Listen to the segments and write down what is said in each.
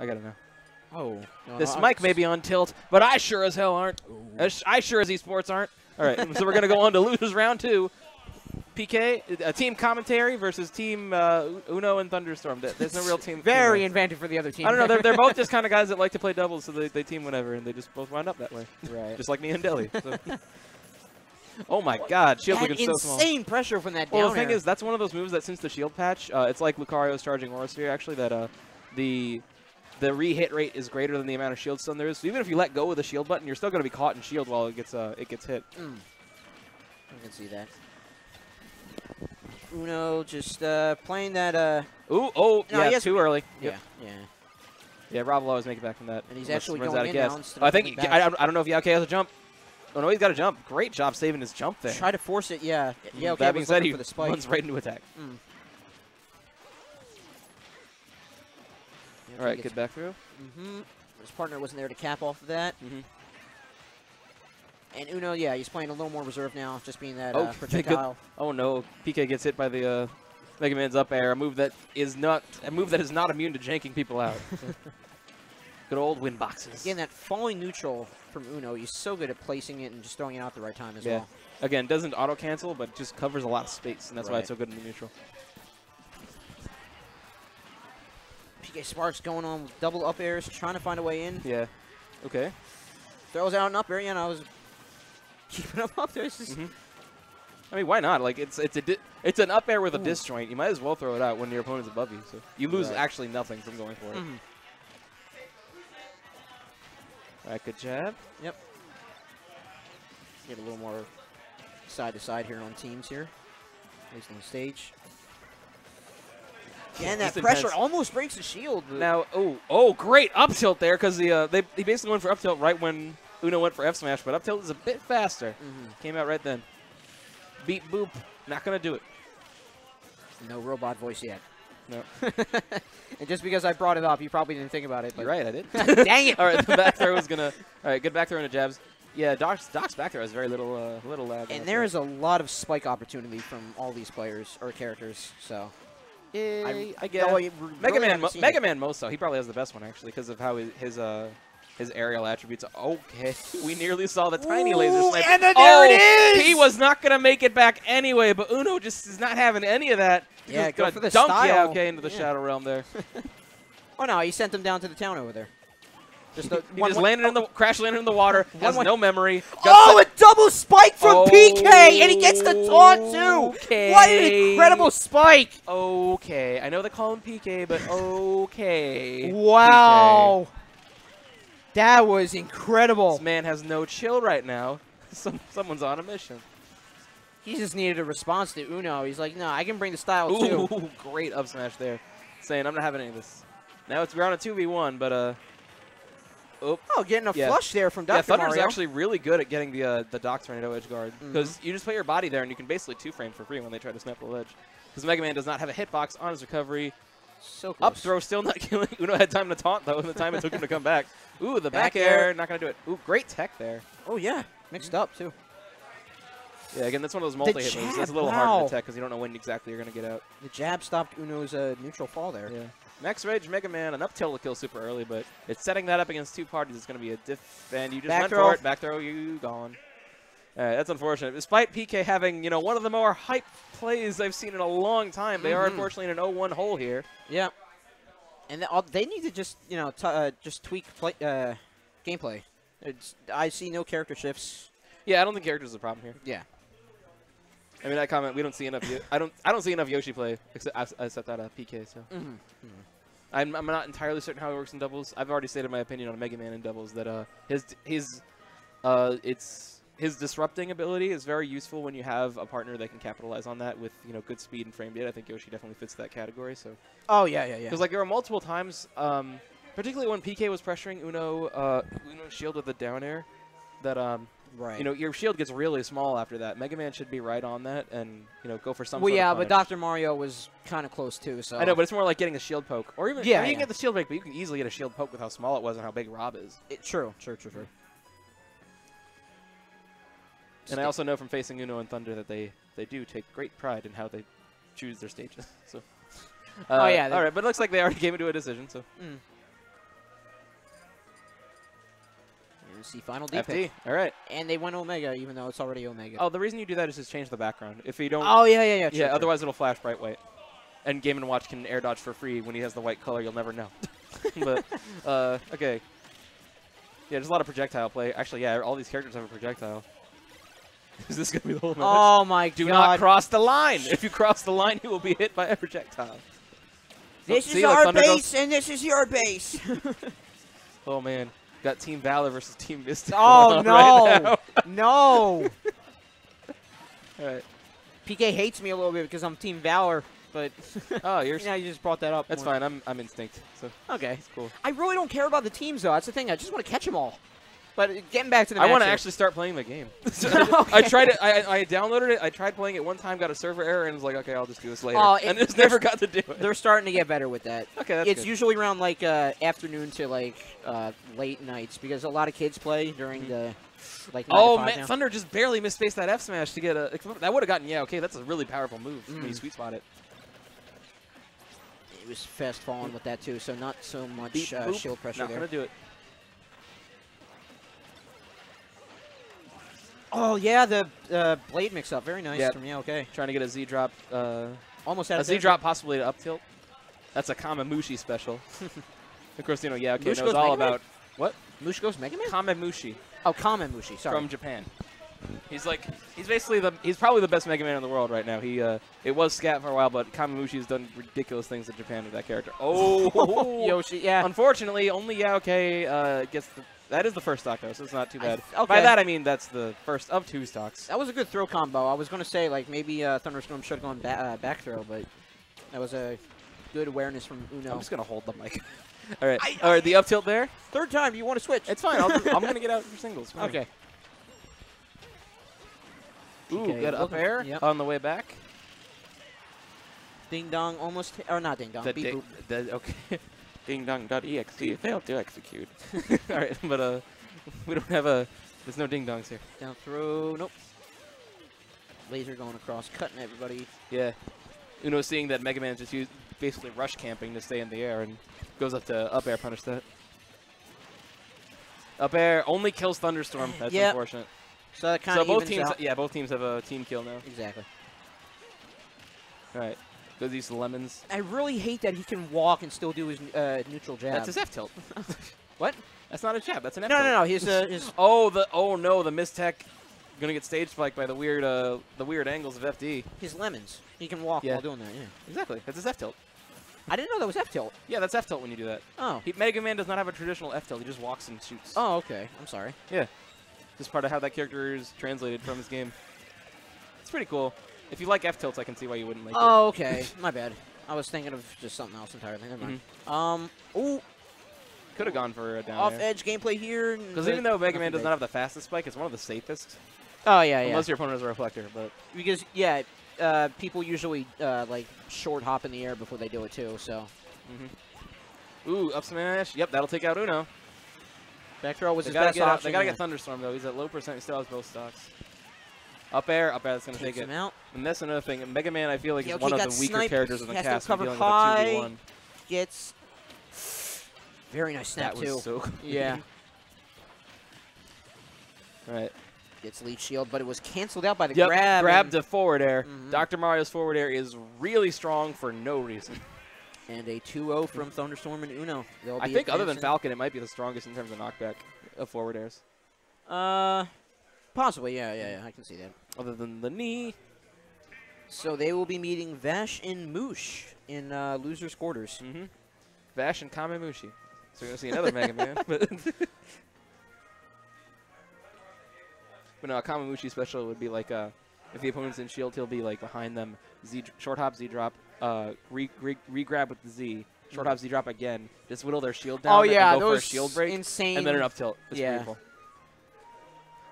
I gotta know. Oh. No, This no, mic may be on tilt, but I sure as hell aren't. As- I sure as esports aren't. All right, so we're gonna go on to losers round two. PK, uh, team commentary versus team uh, Uno and Thunderstorm. There's no real team. Very inventive for the other team. I don't know. They're, they're both just kind of guys that like to play doubles, so they, they team whenever, and they just both wind up that way. right. Just like me and Delhi. so. oh my God, shield looking so small. insane pressure from that Well, the thing air. is, that's one of those moves that since the shield patch, uh, it's like Lucario's charging Aura Sphere, actually, that uh, the the re-hit rate is greater than the amount of shield stun there is. So even if you let go of the shield button, you're still going to be caught in shield while it gets uh, it gets hit. Mm. I can see that. Uno just uh, playing that. Uh, Ooh, oh, No, yeah, too early. yeah, Yep. yeah. Yeah, R.O.B. will always make it back from that. And he's actually runs going out of gas. now I think I. I don't know if YeahOK has a jump. Oh no, he's got a jump. Great job saving his jump there. Try to force it. Yeah. Yeah. Okay. that being said, he runs right into attack. Mm. All right, good back through. Mm-hmm. His partner wasn't there to cap off of that. Mhm. And Uno, yeah, he's playing a little more reserve now, just being that Oh, uh, projectile. Oh no, PK gets hit by the uh, Mega Man's up air, a move that is not a move that is not immune to janking people out. Good old win boxes. Again, that falling neutral from Uno, he's so good at placing it and just throwing it out at the right time as Yeah. well. Again, doesn't auto cancel, but just covers a lot of space, and that's why it's so good in the neutral. PKSparkxx going on with double up airs, trying to find a way in. Yeah. Okay. Throws out an up air, and I was keeping him up there. It's just, Mhm. I mean, why not? Like it's it's a di- it's an up air with a Ooh. disjoint. You might as well throw it out when your opponent's above you. So you lose Right. actually nothing from going for it. Mhm. All right, good jab. Yep. Get a little more side to side here on teams here, at least on the stage. Yeah, and that pressure intense. almost breaks the shield. Now, oh, oh, great up tilt there because the uh, they he basically went for up tilt right when Uno went for F smash, but up tilt is a bit faster. Mhm. Came out right then. Beat boop. Not gonna do it. No robot voice yet. No. and just because I brought it up, you probably didn't think about it. But You're right, I did. Dang it! All right, the back throw was gonna. All right, good back throw into jabs. Yeah, Doc's Doc's back throw has very little uh, little lag. And it, there is a lot of spike opportunity from all these players or characters. So Yeah, I, I guess. though I Mega really Man, Mo- Mega it. Man most though. He probably has the best one actually because of how his his uh his aerial attributes. Okay, we nearly saw the tiny laser Ooh, snipe. and then there oh, it is! He was not gonna make it back anyway, but Uno just is not having any of that. He's Yeah, go for the dunk style. YeahOK into the Yeah. Shadow Realm there. Oh no, he sent them down to the town over there. Just a, he one- just one- landed in the crash landed in the water. has one- no memory. Oh, a double spike from PK, and he gets the taunt too. What an incredible spike! Okay, I know they call him PK, but okay. Wow, that was incredible. This man has no chill right now. Some, someone's on a mission. He just needed a response to Uno. He's like, no, I can bring the style too. Ooh, great up smash there. Saying I'm not having any of this. Now it's we're on a 2v1, but uh Oh, Oh, getting a Yeah. flush there from yeah, Dr. Thunder's Mario. actually really good at getting the uh, the Doc Tornado edge guard Mm-hmm. because you just put your body there and you can basically two frame for free when they try to snap the ledge. Because Mega Man does not have a hitbox on his recovery. so close. Up throw still not killing. Uno had time to taunt though, and the time it took him to come back. Ooh, the back, Back air, air. not gonna do it. Ooh, great tech there. Oh yeah, mixed up too. Yeah, again, that's one of those multi hit moves. That's a jab, little hard to tech because you don't know when exactly you're gonna get out. The jab stopped Uno's uh, neutral fall there. Yeah. Max Rage Mega Man, an up tilt will kill super early, but it's setting that up against two parties. It's going to be a diff, and you just Back went throw. for it. Back throw, you gone. Right, that's unfortunate. Despite PK having, you know, one of the more hype plays I've seen in a long time, they are Mhm. unfortunately in an 0-1 hole here. Yeah. And they, all- they need to just you know t- uh, just tweak play, uh, gameplay. It's, I see no character shifts. Yeah, I don't think characters is a problem here. Yeah. I mean, that comment we don't see enough. Yo- I don't. I don't see enough Yoshi play except except that uh, PK. So Mm-hmm. I'm, I'm not entirely certain how it works in doubles. I've already stated my opinion on Mega Man in doubles that uh his his uh it's his disrupting ability is very useful when you have a partner that can capitalize on that with you know good speed and frame rate. I think Yoshi definitely fits that category. So Oh yeah, yeah, yeah. because like there were multiple times, um, particularly when PK was pressuring Uno uh Uno's shield with the down air, that um right. you know your shield gets really small after that. Mega Man should be right on that and you know go for some. well, yeah, but. Dr. Mario was kind of close too. So I know, but it's more like getting a shield poke, or even Yeah, I mean, you can get the shield poke, but you can easily get a shield poke with how small it was and how big R.O.B. is. it, true, true, true, true. And I also know from facing Uno and Thunder that they they do take great pride in how they choose their stages. so. Oh, Uh, yeah, All right, but it looks like they already came into a decision. So. Mm. Let's see final D pick. FD. All right. And they went Omega, even though it's already Omega. Oh, the reason you do that is just change the background. If you don't, Oh, yeah, yeah, yeah. true, yeah. true. Otherwise, it'll flash bright white. And Game and Watch can air dodge for free when he has the white color. You'll never know. but uh, okay. Yeah, there's a lot of projectile play. Actually, yeah, all these characters have a projectile. is this gonna be the whole match? Oh my Do god. not cross the line. If you cross the line, you will be hit by a projectile. This See, is like our goes- base, and this is your base. Oh man, got Team Valor versus Team Mystic. oh on right no, no. All right. PK hates me a little bit because I'm Team Valor, but Oh, you're. you know, you just brought that up. That's more. fine. I'm I'm instinct. So Okay. it's cool. I really don't care about the teams though. That's the thing. I just want to catch them all. But getting back to the I want to actually start playing the game. I tried it. I, I downloaded it. I tried playing it one time, got a server error, and was like, okay, I'll just do this later. Oh, it- and just never got to do it. They're starting to get better with that. Okay, that's it's good. usually around like uh, afternoon to like uh, late nights because a lot of kids play during the like. Oh man, now. Thunder just barely misspaced that F smash to get a. That would have gotten yeah. Okay, that's a really powerful move when you Mm. sweet spot it. It was fast falling with that too, so not so much Beep, uh, shield pressure there. Not there. gonna do it. Oh yeah, the uh, blade mix up, very nice Yeah. from yeah. Okay, Trying to get a Z drop. Uh, almost out a of Z drop possibly to up tilt. That's a Kamemushi special. of course, you know yeah. Okay, Mush knows all Mega Man? about what Mush goes Mega Man. Kamemushi Oh, Kamemushi. Sorry. from Japan. He's like he's basically the he's probably the best Mega Man in the world right now. He uh, it was Scat for a while, but Kamemushi has done ridiculous things in Japan with that character. Oh, Yoshi. Yeah. Unfortunately, only YeahOK uh, gets the. That is the first stock though, so it's not too I bad. By that I mean that's the first of two stocks. That was a good throw combo. I was gonna say like maybe uh, Thunderstorm should have gone ba- uh, back throw, but that was a good awareness from Uno. I'm just gonna hold the mic. all right, I- all right. The up tilt there. Third time, you want to switch? It's fine. Just, I'm gonna get out for singles. Fine. okay. Ooh, good up air yep. on the way back. Ding dong, almost or not ding dong. The beep ding, boop. the, okay. ding dong dot exe failed to execute. all right, but uh, we don't have a. There's no ding dongs here. Down throw. Nope. Laser going across, cutting everybody. Yeah. Uno seeing that Mega Man just used basically rush camping to stay in the air and goes up to up air punish that. Up air only kills Thunderstorm. That's Yep. unfortunate. So that kind So of both teams, out. yeah, both teams have a team kill now. Exactly. All right, go these lemons. I really hate that he can walk and still do his uh, neutral jab. That's his F tilt. What? That's not a jab. That's an F no, tilt. no, no. His uh, his Oh the oh no the mistech, gonna get stage spiked by the weird uh the weird angles of FD. his lemons. He can walk Yeah. while doing that. Yeah. Exactly. That's his F tilt. I didn't know that was F tilt. Yeah, that's F tilt when you do that. Oh. He, Mega Man does not have a traditional F tilt. He just walks and shoots. Oh, okay. I'm sorry. Just part of how that character is translated from his game. It's pretty cool. If you like F tilts, I can see why you wouldn't like it. Oh, okay. My bad. I was thinking of just something else entirely. Never mind. Mm-hmm. Um. Ooh. Could have gone for a down off air. edge gameplay here. Because even though Mega Man does not have the fastest spike, it's one of the safest. Oh yeah, yeah. Unless your opponent has a reflector, but because yeah, uh, people usually uh, like short hop in the air before they do it too. So Mhm. ooh, up smash. Yep, that'll take out Uno. Back throw was They his gotta best get option. they gotta get Thunderstorm though. He's at low percent. He still has both stocks. Up air, up air. That's gonna Takes take it. him out. And that's another thing. Mega Man, I feel like Yeah, is okay, one of the weaker sniped. characters in the cast. when cover dealing high. with a 2v1. Gets very nice snap That was too. so. Yeah. right. Gets lead shield, but it was canceled out by the Yep. grab. Grab and, to forward air. Mhm. Dr. Mario's forward air is really strong for no reason. And a 2-0 from Thunderstorm and Uno. They'll I think other than. Falcon, it might be the strongest in terms of knockback of forward airs. Uh, possibly. Yeah, yeah, yeah. I can see that. Other than the knee. So they will be meeting Vash and Moosh in uh, losers quarters. Mm-hmm. Vash and Kamemushi. So we're going to see another Mega Man. But, but no, a Kamemushi special would be like uh, if the opponent's in shield, he'll be like behind them. Z short hop, Z drop, uh, re, re, re grab with the Z, short hop, Z drop again. Just whittle their shield down. Oh and yeah, go for a those shield break, insane. and then an up tilt. It's Yeah. beautiful.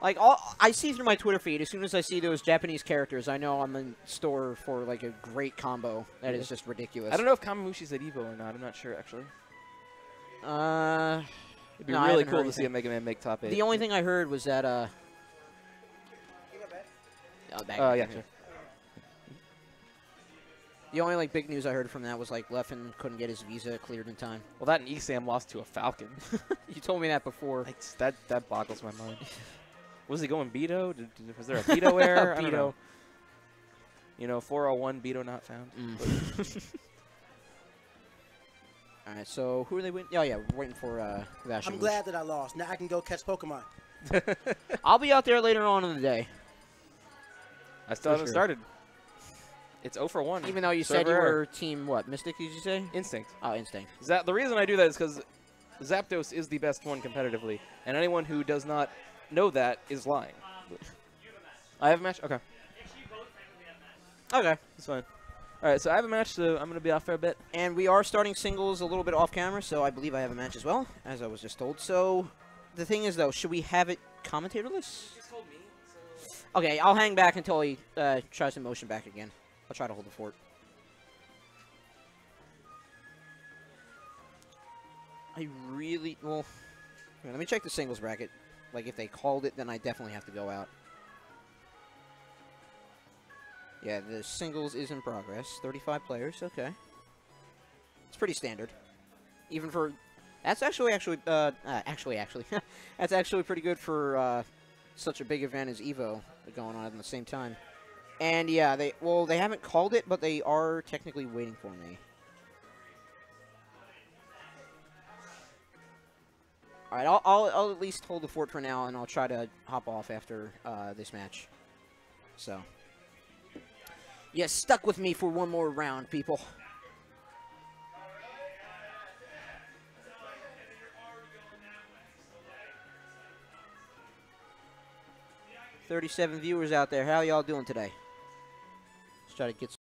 Like all, I see through my Twitter feed. As soon as I see those Japanese characters, I know I'm in store for like a great combo. That is Yeah. just ridiculous. I don't know if Kamemushi's at Evo or not. I'm not sure actually. Uh, It'd be No, really cool to see a Mega Man make top eight. the only thing I heard was that uh. Oh, Uh, yeah, sure. The only like big news I heard from that was like Leffen couldn't get his visa cleared in time. Well, that and ESAM lost to a Falcon. you told me that before. Like, that that boggles my mind. Was he going Beto? Did, did- was there a Beto error? I don't know. You know, 401 Beto not found. Mm. All right, so who are they waiting? Oh yeah, we're waiting for uh, Vash. I'm glad that I lost. Now I can go catch Pokemon. I'll be out there later on in the day. I still For haven't sure. started. It's 0 for 1. Even though you said Server you error. were team what? Mystic? Did you say? Instinct. Oh, Instinct. The reason I do that is because Zapdos is the best one competitively, and anyone who does not know that is lying. I have a match. Okay, Okay. that's fine. All right, so I have a match, so I'm gonna be off for a bit. And we are starting singles a little bit off camera, so I believe I have a match as well, as I was just told. So the thing is, though, should we have it commentatorless? Okay, I'll hang back until he uh, tries to motion back again. I'll try to hold the fort. I really well. let me check the singles bracket. Like if they called it, then I definitely have to go out. Yeah, the singles is in progress. 35 players. Okay. It's pretty standard. Even for that's actually actually uh, uh actually actually that's actually pretty good for uh, such a big event as Evo going on at the same time. And yeah, they well they haven't called it, but they are technically waiting for me. All right, I'll, I'll I'll at least hold the fort for now, and I'll try to hop off after uh, this match. So. Yeah, stuck with me for one more round, people. Thirty-seven viewers out there. How y'all doing today? Try to get